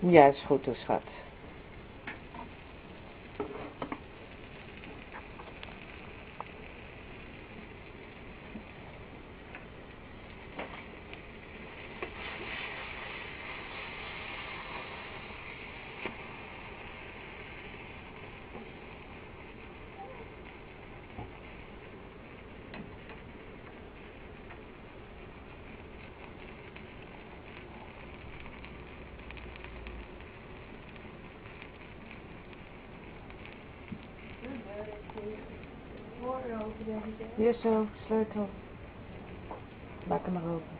Ja, is goed, dus schat. Hier zo, sleutel. Maak hem maar open.